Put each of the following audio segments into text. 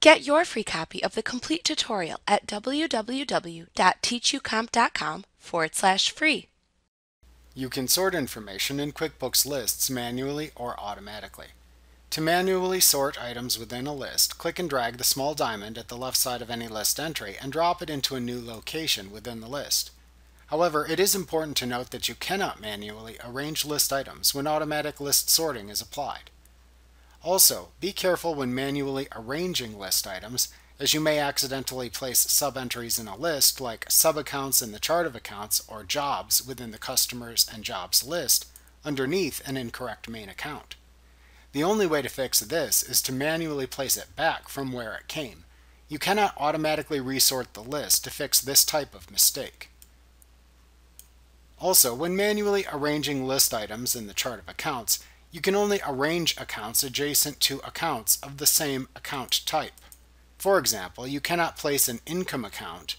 Get your free copy of the complete tutorial at www.teachucomp.com forward slash free. You can sort information in QuickBooks lists manually or automatically. To manually sort items within a list, click and drag the small diamond at the left side of any list entry and drop it into a new location within the list. However, it is important to note that you cannot manually arrange list items when automatic list sorting is applied. Also, be careful when manually arranging list items, as you may accidentally place subentries in a list like subaccounts in the chart of accounts or jobs within the customers and jobs list underneath an incorrect main account. The only way to fix this is to manually place it back from where it came. You cannot automatically resort the list to fix this type of mistake. Also, when manually arranging list items in the chart of accounts, you can only arrange accounts adjacent to accounts of the same account type. For example, you cannot place an income account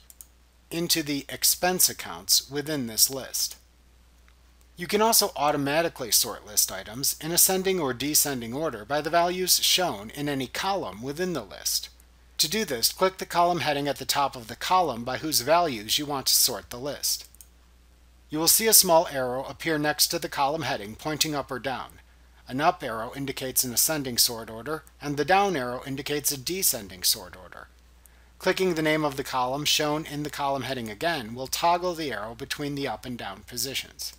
into the expense accounts within this list. You can also automatically sort list items in ascending or descending order by the values shown in any column within the list. To do this, click the column heading at the top of the column by whose values you want to sort the list. You will see a small arrow appear next to the column heading pointing up or down. An up arrow indicates an ascending sort order, and the down arrow indicates a descending sort order. Clicking the name of the column shown in the column heading again will toggle the arrow between the up and down positions.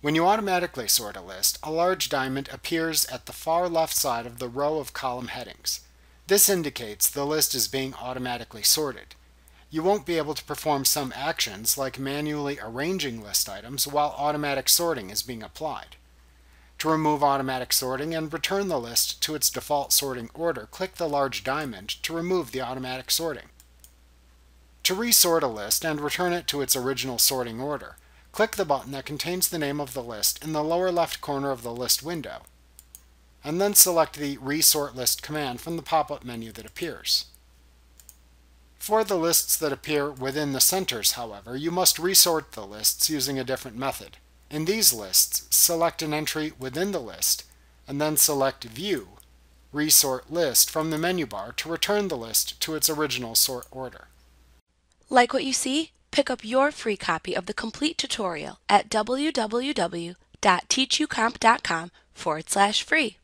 When you automatically sort a list, a large diamond appears at the far left side of the row of column headings. This indicates the list is being automatically sorted. You won't be able to perform some actions like manually arranging list items while automatic sorting is being applied. To remove automatic sorting and return the list to its default sorting order, click the large diamond to remove the automatic sorting. To resort a list and return it to its original sorting order, click the button that contains the name of the list in the lower left corner of the list window, and then select the Resort List command from the pop-up menu that appears. For the lists that appear within the centers, however, you must resort the lists using a different method. In these lists, select an entry within the list, and then select View, Resort List from the menu bar to return the list to its original sort order. Like what you see? Pick up your free copy of the complete tutorial at www.teachucomp.com forward slash free.